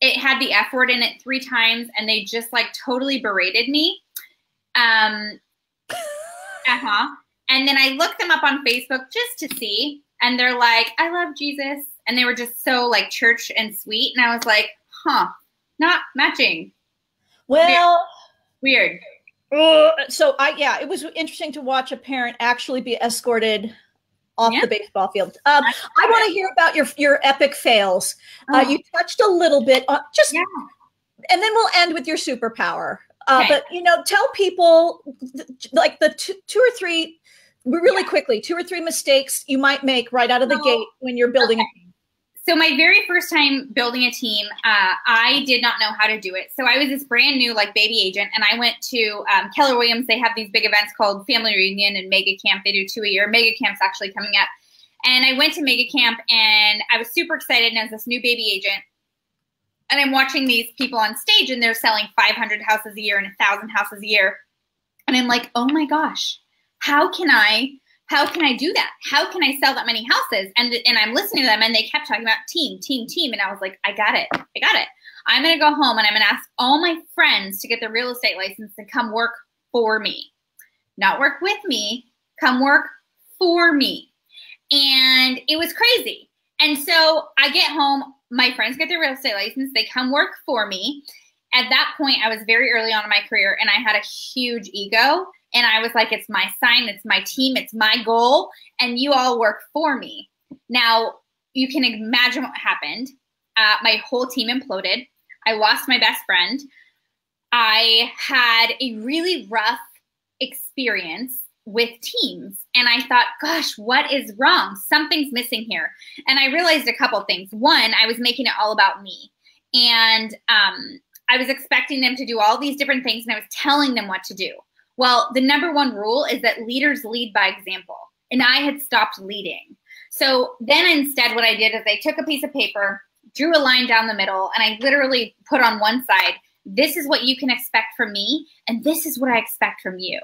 it had the F word in it three times, and they just like totally berated me. Um, uh huh. And then I looked them up on Facebook just to see, and they're like, "I love Jesus," and they were just so like church and sweet, and I was like, "Huh, not matching." Well, weird. weird. So I yeah, it was interesting to watch a parent actually be escorted off yeah. the baseball field. Um, I want to hear about your your epic fails. Uh, oh. Uh, you touched a little bit on just, yeah. and then we'll end with your superpower. Uh, okay. But you know, tell people like the two, two or three, really yeah. quickly, two or three mistakes you might make right out of the oh, gate when you're building okay. a so my very first time building a team, uh, I did not know how to do it. So I was this brand new like baby agent, and I went to um, Keller Williams. They have these big events called Family Reunion and Mega Camp. They do two a year. Mega Camp's actually coming up, and I went to Mega Camp, and I was super excited. And I was this new baby agent, and I'm watching these people on stage, and they're selling 500 houses a year and thousand houses a year, and I'm like, oh my gosh, how can I how can I do that? How can I sell that many houses? And and I'm listening to them and they kept talking about team, team, team. And I was like, I got it. I got it. I'm gonna go home and I'm gonna ask all my friends to get their real estate license and come work for me. Not work with me, come work for me. And it was crazy. And so I get home, my friends get their real estate license, they come work for me. At that point, I was very early on in my career and I had a huge ego and I was like, it's my sign, it's my team, it's my goal, and you all work for me. Now, you can imagine what happened. Uh, my whole team imploded. I lost my best friend. I had a really rough experience with teams. And I thought, gosh, what is wrong? Something's missing here. And I realized a couple things. One, I was making it all about me. And um, I was expecting them to do all these different things, and I was telling them what to do. Well, the number one rule is that leaders lead by example. And I had stopped leading. So then instead, what I did is I took a piece of paper, drew a line down the middle, and I literally put on one side, this is what you can expect from me, and this is what I expect from you.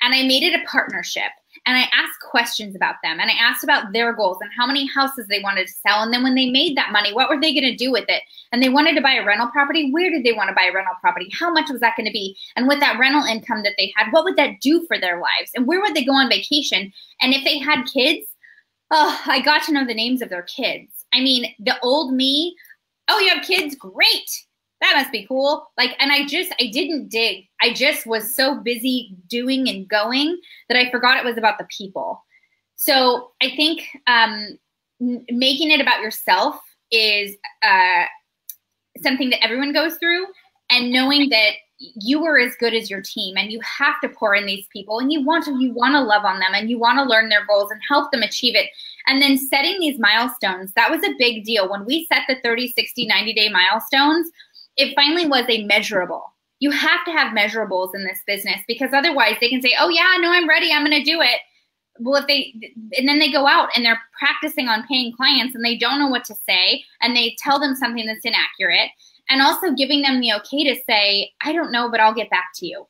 And I made it a partnership and I asked questions about them and I asked about their goals and how many houses they wanted to sell. And then when they made that money, what were they going to do with it? And they wanted to buy a rental property. Where did they want to buy a rental property? How much was that going to be? And with that rental income that they had, what would that do for their lives? And where would they go on vacation? And if they had kids, oh, I got to know the names of their kids. I mean, the old me, oh, you have kids? Great that must be cool. Like, and I just, I didn't dig. I just was so busy doing and going that I forgot it was about the people. So I think um, making it about yourself is uh, something that everyone goes through, and knowing that you are as good as your team and you have to pour in these people and you want to you want to love on them and you want to learn their goals and help them achieve it and then setting these milestones that was a big deal when we set the 30 60 90 day milestones it finally was a measurable. You have to have measurables in this business because otherwise they can say, "Oh yeah, no, I'm ready. I'm going to do it." Well, if they and then they go out and they're practicing on paying clients and they don't know what to say and they tell them something that's inaccurate and also giving them the okay to say, "I don't know, but I'll get back to you."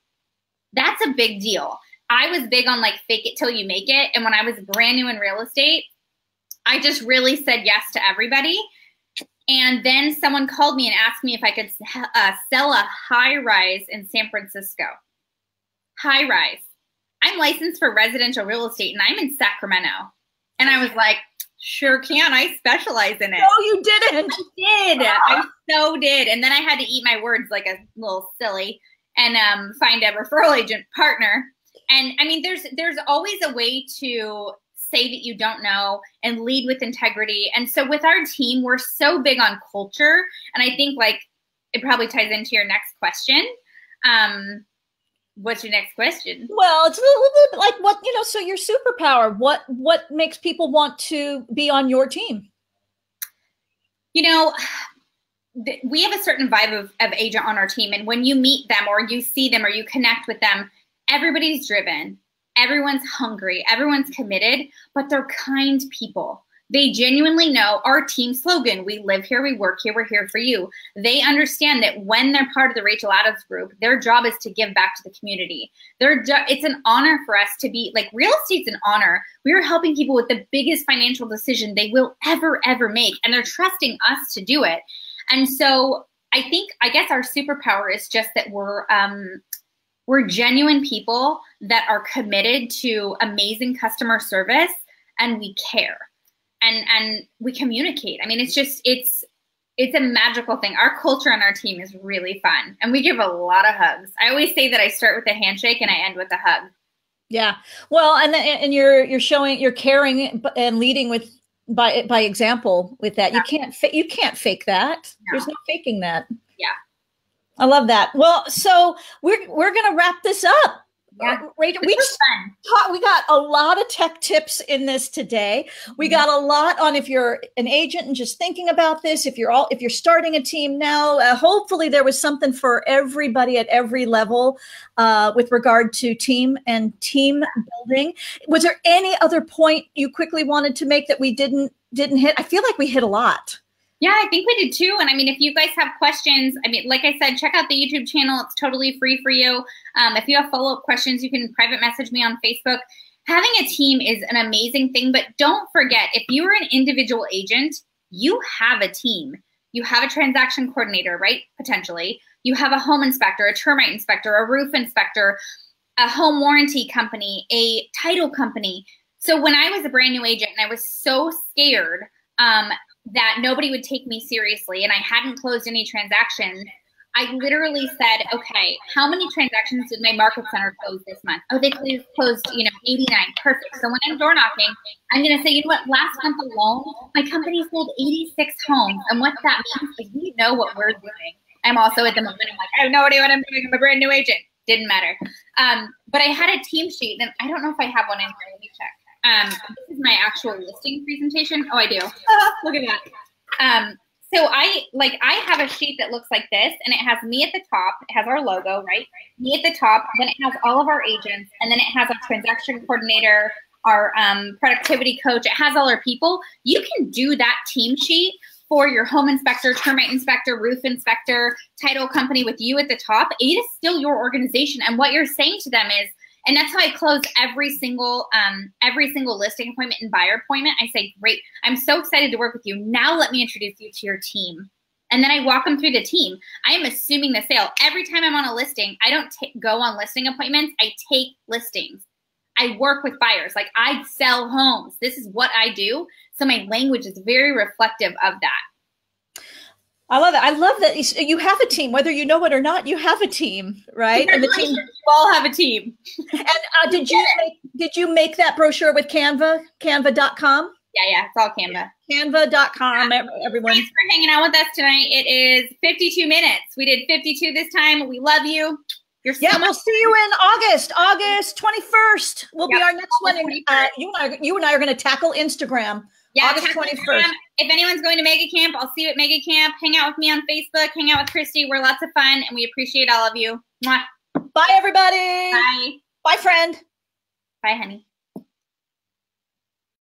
That's a big deal. I was big on like fake it till you make it and when I was brand new in real estate, I just really said yes to everybody and then someone called me and asked me if I could uh, sell a high rise in San Francisco. High rise. I'm licensed for residential real estate and I'm in Sacramento. And I was like, sure can. I specialize in it. No, you didn't. I did. I so did. And then I had to eat my words like a little silly and um, find a referral agent partner. And I mean, there's there's always a way to say that you don't know and lead with integrity. And so with our team, we're so big on culture. And I think like it probably ties into your next question. Um, what's your next question? Well, it's a little bit like what, you know, so your superpower, what what makes people want to be on your team? You know, we have a certain vibe of, of agent on our team. And when you meet them or you see them or you connect with them, everybody's driven everyone's hungry, everyone's committed, but they're kind people. They genuinely know our team slogan we live here, we work here, we're here for you. They understand that when they're part of the Rachel Adams group, their job is to give back to the community. Their jo- it's an honor for us to be like real estate's an honor. We are helping people with the biggest financial decision they will ever, ever make, and they're trusting us to do it. And so I think I guess our superpower is just that we're um, we're genuine people that are committed to amazing customer service and we care and and we communicate. I mean, it's just it's it's a magical thing. Our culture on our team is really fun, and we give a lot of hugs. I always say that I start with a handshake and I end with a hug. Yeah, well, and and you're you're showing you're caring and leading with by by example with that. Yeah. You can't you can't fake that. No. There's no faking that. Yeah. I love that. Well, so we're we're gonna wrap this up. Yeah, right. We taught, we got a lot of tech tips in this today. We mm-hmm. got a lot on if you're an agent and just thinking about this. If you're all if you're starting a team now, uh, hopefully there was something for everybody at every level uh, with regard to team and team building. Was there any other point you quickly wanted to make that we didn't didn't hit? I feel like we hit a lot. Yeah, I think we did too. And I mean, if you guys have questions, I mean, like I said, check out the YouTube channel. It's totally free for you. Um, if you have follow up questions, you can private message me on Facebook. Having a team is an amazing thing, but don't forget if you are an individual agent, you have a team. You have a transaction coordinator, right? Potentially. You have a home inspector, a termite inspector, a roof inspector, a home warranty company, a title company. So when I was a brand new agent and I was so scared um, that nobody would take me seriously and I hadn't closed any transactions, I literally said, okay, how many transactions did my market center close this month? Oh, they closed, you know, 89. Perfect. So when I'm door knocking, I'm going to say, you know what, last month alone, my company sold 86 homes. And what that means is we know what we're doing. I'm also at the moment, I'm like, I have no idea what I'm doing. I'm a brand new agent. Didn't matter. Um, but I had a team sheet, and I don't know if I have one in here. Um, this is my actual listing presentation. Oh, I do. look at that. Um, so I like I have a sheet that looks like this, and it has me at the top. It has our logo, right? Me at the top. Then it has all of our agents, and then it has our transaction coordinator, our um, productivity coach. It has all our people. You can do that team sheet for your home inspector, termite inspector, roof inspector, title company with you at the top. It is still your organization, and what you're saying to them is and that's how I close every single um, every single listing appointment and buyer appointment. I say, "Great, I'm so excited to work with you. Now let me introduce you to your team." And then I walk them through the team. I am assuming the sale. Every time I'm on a listing, I don't go on listing appointments. I take listings. I work with buyers. Like I sell homes. This is what I do. So my language is very reflective of that. I love it. I love that you have a team, whether you know it or not. You have a team, right? And the team. You all have a team. And uh, did you make, did you make that brochure with Canva? Canva.com. Yeah, yeah, it's all Canva. Canva.com. Yeah. Everyone. Thanks for hanging out with us tonight. It is 52 minutes. We did 52 this time. We love you. You're so yeah, we'll see you in August. August 21st will yep. be our next one. And, uh, you, and I, you and I are going to tackle Instagram. Yeah, August 21st. If anyone's going to Mega Camp, I'll see you at Mega Camp. Hang out with me on Facebook. Hang out with Kristi. We're lots of fun, and we appreciate all of you. Mwah. Bye, everybody. Bye. Bye, friend. Bye, honey.